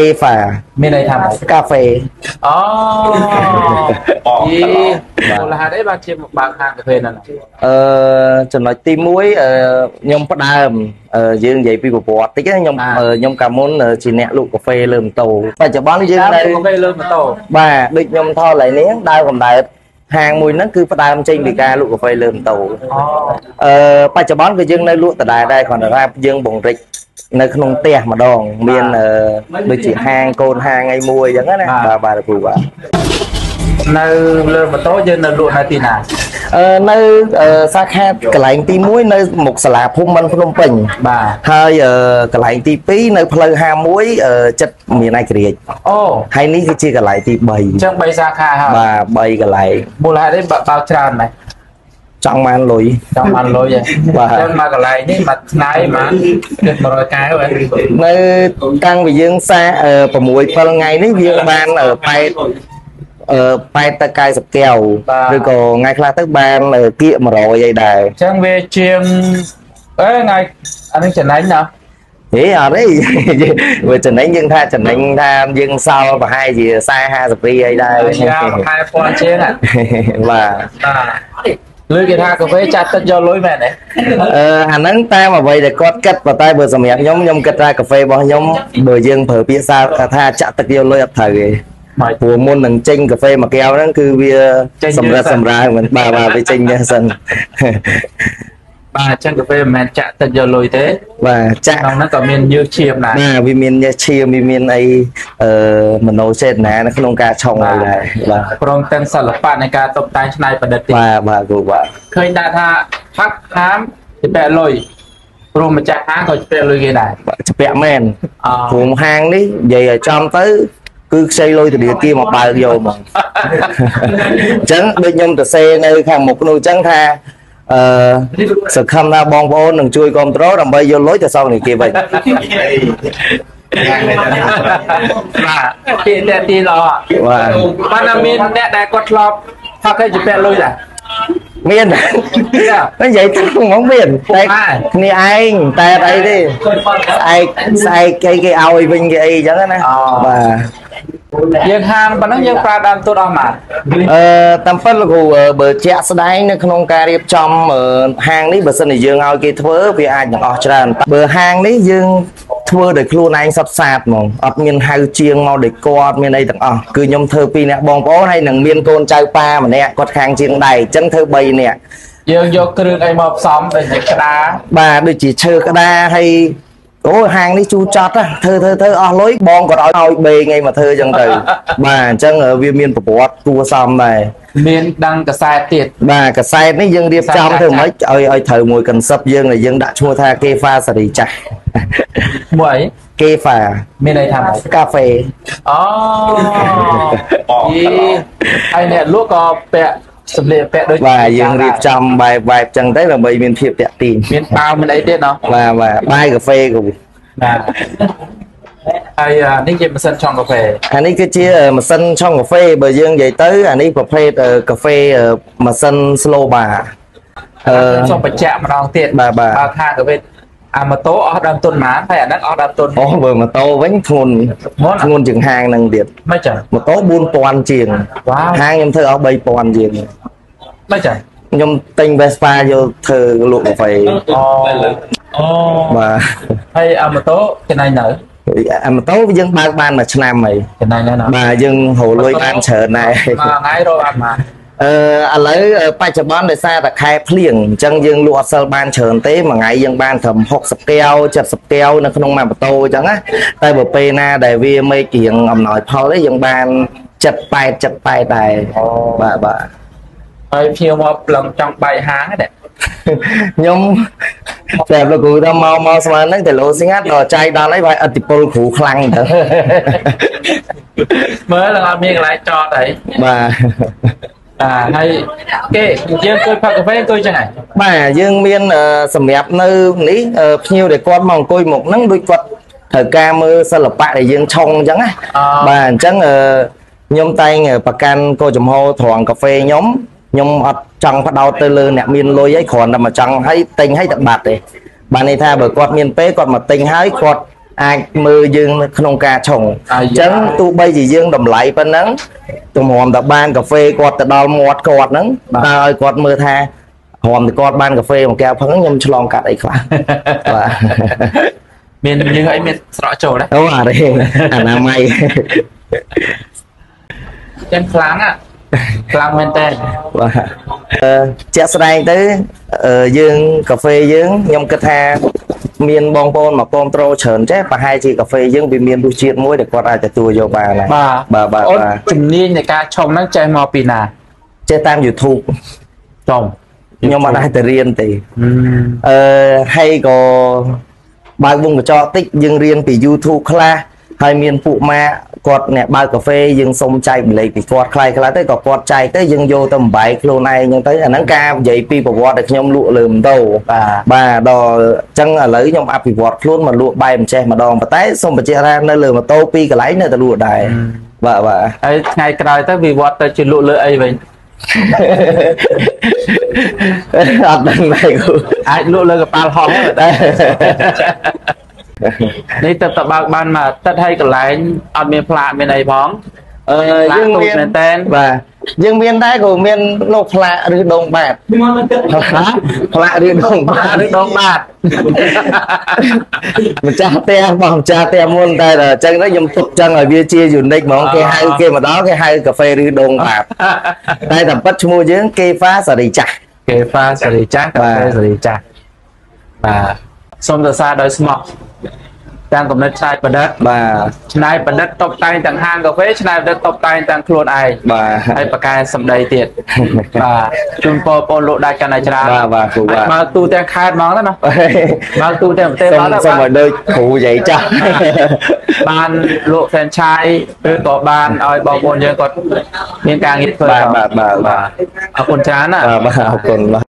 គេហ្វាមានន័យថាម៉េចកាហ្វេអូយីមូលហេតុអីបានជាមកបើកហាងកាហ្វេហ្នឹងអឺចំណុចទី1អឺខ្ញុំផ្ដើមអឺយើងនិយាយពីប្រវត្តិតិចណាខ្ញុំអឺខ្ញុំកាលមុនអឺជាអ្នកលក់កាហ្វេលើម៉ូតូបច្ចុប្បន្នយើងដើមនៅកាហ្វេលើម៉ូតូបាទដូចខ្ញុំថតឡើយនេះដើរកំដៅ ហាងមួយហ្នឹងគឺផ្ដើមចេញពីការលក់កាហ្វេលើម៉ូតូអូអឺបច្ចុប្បន្នគឺយើងនៅលក់ដដែលដែរគ្រាន់តែថាយើងបង្រិចនៅក្នុងផ្ទះម្ដង មានអឺដូចជាហាងកូនហាងអីមួយអញ្ចឹងណាបាទបាទគ្រូបាទ នៅលើម៉ូតូយើងនៅលក់នៅទីណាអឺនៅអឺសាខាកន្លែងទី1នៅមុខសាលាភូមិមិនភ្នំពេញបាទហើយអឺកន្លែងទី2នៅផ្លូវ51អឺចិត្តមានឯករាជ្យអូហើយនេះគឺជាកន្លែងទីអញ្ចឹង3សាខាហើយ3បាទ3កន្លែងមូលហេតុអីបើបើកច្រើនម៉េចចង់បានលុយចង់បានលុយហ៎បាទអញ្ចឹងមកកន្លែងនេះមកថ្ងៃមកគិត100កែវហ៎នៅតាំងពីយើងសាអឺ6 7ថ្ងៃនេះយើងបានអឺ8 អឺ8ទៅ90កែវឬក៏ថ្ងៃខ្លះទៅបានអឺគៀក100អីដែរអញ្ចឹងវាជាងអេថ្ងៃអានេះចំណេញណាហេអត់ទេវាចំណេញយើងថាចំណេញថាយើងសល់ប្រហែលជា40 50រីអីដែរយ៉ាខែពាន់ជាងហ៎បាទបាទលើគេថាកាហ្វេចាក់ទឹកយកលុយមែនទេអឺអាហ្នឹងតាមអ្វីដែលគាត់គិតប៉ុន្តែបើសម្រាប់ខ្ញុំខ្ញុំគិតថាកាហ្វេរបស់ខ្ញុំបើយើងប្រើពាក្យសារថាចាក់ទឹកយកលុយអត់ត្រូវទេ មកព្រោះមុននឹងចេញកាហ្វេមួយកែវហ្នឹងគឺវាសម្រាប់សម្រាប់មិនបាទបាទវាចេញនេះសិនបាទអញ្ចឹងកាហ្វេមិនមែនចាក់ទឹកយកលុយទេបាទចាក់ក្នុងហ្នឹងក៏មានញើសឈាមដែរបាទវាមានញើសឈាមវាមានអីអឺមโนចេតនានៅក្នុងការឆុងអីដែរបាទព្រមទាំងសិល្បៈនៃការតុបតែងច្នៃប្រឌិតទៀតបាទបាទគ្រូបាទឃើញដែរថាផាក់ហាមជាពាក់លុយព្រមម្ចាស់ហាងក៏ជាពាក់លុយគេដែរបាទជាពាក់មែនអព្រមហាងនេះនិយាយឲ្យចំទៅ គឺខ្ចីលុយធនាគារមកបើកយកហ្មងអញ្ចឹងដូចខ្ញុំទៅសេនៅខាងមុខនោះអញ្ចឹងថាអឺសង្ឃឹមថាបងប្អូននឹងជួយគ្រប់គ្រងដើម្បីយកលុយទៅសងធនាគារវិញបាទទីតែទីល្អបាទប៉ុន្តែមានអ្នកដែលគាត់ធ្លាប់ថាគេជាពាក់លុយដែរមានចានិយាយទៅហ្មងមានតែបាទគ្នាឯងតែអត់អីទេស្អែកស្អែកគេគេឲ្យវិញគេអីអញ្ចឹងណាបាទ យើងហាងប៉ុណ្ណឹងយើងប្រើដើមទុនអស់មកអឺតាមពិតលោកគ្រូអឺបើជាក់ស្ដែងនៅក្នុងការរៀបចំអឺហាងនេះបើសិនជាយើងឲ្យគេធ្វើវាអាចនឹងអស់ច្រើនបើហាងនេះយើងធ្វើដោយខ្លួនឯងសត្វសាតហ្មងអត់មានហៅជាងមកដោយគាត់មានអីទាំងអស់គឺខ្ញុំធ្វើពីរអ្នកបងប្អូនហើយនឹងមានកូនចៅប៉ាម្នាក់គាត់ខាងជាងដៃអញ្ចឹងធ្វើ3នាក់យើងយកគ្រឿងអីមកផ្សំដូចជាក្តារបាទដូចជាឈើក្តារហើយ អូហាងនេះជូរចត់ណាធ្វើធ្វើធ្វើអស់លុយបងគាត់ឲ្យឲ្យបេងអីមកធ្វើអញ្ចឹងទៅបាទអញ្ចឹងអឺវាមានប្រវត្តិគួរសមដែរមានដឹងកសែតទៀតបាទកសែតនេះយើងរៀបចំធ្វើម៉េចឲ្យឲ្យត្រូវមួយកន្សឹបយើងដែលយើងដាក់ឈ្មោះថាគេហ្វាសេរីចាស់មួយអីគេហ្វាមានន័យថាម៉េចកាហ្វេអូយីហើយអ្នកលក់ក៏ពាក់ សម្លៀកពាក់ដូចបាទយើងរៀបចំបែបបែបចឹងទៅដើម្បីមានភាពតាក់ទាញមានបាវមានអីទៀតណោះបាទបាទបាយកាហ្វេគ្រូបាទហើយអានេះជាម៉ាស៊ីនឆុងកាហ្វេអានេះគឺជាម៉ាស៊ីនឆុងកាហ្វេបើយើងនិយាយទៅអានេះប្រភេទអឺកាហ្វេអឺម៉ាស៊ីន slow bar អឺសូមបញ្ជាក់ម្ដងទៀតបាទបាទបើថាកាហ្វេ អាម៉ូតូអស់ដើមទុនប៉ុន្មានហើយអាហ្នឹងអស់ដើមទុនអូបើម៉ូតូវិញធ្ងន់មុនធ្ងន់ជាងហាងហ្នឹងទៀតមិនចឹងម៉ូតូ4000ជាងវ៉ាវហាងខ្ញុំធ្វើអស់3000ជាងមិនចឹងខ្ញុំទិញ Vespa យកធ្វើលក់កាហ្វេអូអូបាទហើយអាម៉ូតូចំណេញនៅអាម៉ូតូយើងបើកបានមួយឆ្នាំហើយចំណេញនៅណាបាទយើងរកលុយបានច្រើនដែរមួយថ្ងៃរកបានប៉ុន្មាន អឺឥឡូវបច្ចុប្បន្នដោយសារតែខែភ្លៀងអញ្ចឹងយើងលក់អត់សិលបានច្រើនទេមួយថ្ងៃយើងបានត្រឹម60កែវ70កែវនៅក្នុងមួយម៉ូតូអញ្ចឹងណាតែបើពេលណាដែលវាមេឃរៀងអំណោយផលទេយើងបាន78 78ដែរបាទបាទហើយភ្ញៀវមកប្លឹងចង់បាយហាងហ្នឹងខ្ញុំតែលោកគ្រូថាមកមកស្មានហ្នឹងតែលោស្ងាត់ដល់ចៃដល់ហើយវាយអតិពលគ្រូខ្លាំងទៅមើលឡើងអត់មានកន្លែងចតអីបាទ បាទហើយគេយើងអង្គុយផឹកកាហ្វេអង្គុយចឹងហើយបាទយើងមានអឺសម្រាប់នៅនេះអឺភ្ញៀវដែលគាត់មកអង្គុយមកហ្នឹងដូចគាត់ត្រូវការមើលសិល្បៈដែលយើងឆុងអញ្ចឹងណាបាទអញ្ចឹងអឺខ្ញុំតែងប្រកាន់កោចំហត្រង់កាហ្វេខ្ញុំខ្ញុំអត់ចង់ផ្ដោតទៅលើអ្នកមានលុយអីគ្រាន់តែមកចង់ឲ្យទិញឲ្យតែបាត់ទេបាទន័យថាបើគាត់មានពេលគាត់មកទិញហើយគាត់ អាចមើលយើងនៅក្នុងការឆុងអញ្ចឹងទោះបីជាយើងតម្លៃប៉ុណ្ណឹងទំរំតែបានកាហ្វេគាត់ទៅដល់មាត់គាត់ហ្នឹងតើឲ្យគាត់មើលថារំតែគាត់បានកាហ្វេមួយកែវផឹងខ្ញុំឆ្លងកាត់អីខ្លះបាទមានយើងអីមានស្រកចូលដែរអូអារេអនាម័យចឹងខ្លាំងอ่ะខ្លាំងមែនតើបាទអឺជាក់ស្ដែងទៅអឺយើងកាហ្វេយើងខ្ញុំគិតថា មានបងប្អូនមកគ្រប់ត្រូលច្រើនចេះប្រហែលជាកាហ្វេយើងវាមានរសជាតិមួយដែលគាត់អាចទទួលយកបានដែរបាទបាទបាទអូនបាទជំនាញនៃការឆុងហ្នឹងចេះមកពីណាចេះតាម YouTube ចំខ្ញុំអត់ដែរទៅរៀនទេហឹមអឺហើយក៏បើកវងកញ្ចក់តិចយើងរៀនពី YouTube ខ្លះ ហើយមានពួកម៉ាក់គាត់អ្នកបើកកាហ្វេយើងសុំចែកម្លែកពីគាត់ខ្លះខ្លះទៅក៏គាត់ចែកទៅយើងយកទៅបំបែកខ្លួនឯងអញ្ចឹងទៅអាហ្នឹងការនិយាយពីប្រវត្តិដែលខ្ញុំលក់លើម៉ូតូបាទបាទដល់អញ្ចឹងឥឡូវខ្ញុំអភិវឌ្ឍខ្លួនមកលក់បែបម្ចេះម្ដងប៉ុន្តែសូមបញ្ជាក់ថានៅលើម៉ូតូពីរកន្លែងនៅតែលក់ដែរបាទបាទហើយថ្ងៃក្រោយទៅវិវត្តទៅជាលក់លើអីវិញអត់ដឹងដែរគូអាចលក់លើកប៉ាល់ហោះហ្នឹងដែរ នេះទៅតបើកបានមួយអាទិត្យហើយកន្លែងអត់មានផ្លាកមានអីផងអឺផ្លាកយើងទូចមានមែនតើបាទយើងមានដែរក៏មានលោកផ្លាកឬដងបាតផ្លាកឬដងបាតឬដងបាតម្ចាស់ផ្ទះបងម្ចាស់ផ្ទះមុនតែអញ្ចឹងទៅខ្ញុំទុកចឹងឲ្យវាជា unique ហ្មងគេហៅគេមកដល់គេហៅកាហ្វេឬដងបាតតែតែប៉ិតឈ្មោះយើងគេហ្វាសារីចាស់គេហ្វាសេរីចាស់កាបាទហ្វេសេរីចាស់បាទសូមសរសើរដោយស្មោះ តាមកំណត់ឆ្នៃប្រឌិតបាទឆ្នៃប្រឌិតតុបតែងទាំងហាងកាហ្វេឆ្នៃប្រឌិតតុបតែងទាំងខ្លួនឯងបាទហើយបកកែសម្ដីទៀតបាទជូនពរបងលោកដាច់កាន់តែច្រើនបាទបាទគ្រូបាទបើកទូទាំងខេត្តហ្មងទៅណាបើកទូទាំងប្រទេសសូហ្មមងទៅសូមបាទឲ្យដូចគ្រូនិយាយចាស់បានលក់ franchise ឬក៏បានឲ្យបងប្អូនយើងគាត់មានការងារធ្វើបាទបាទបាទបាទអរគុណច្រើនណាបាទបាទអរគុណបាទ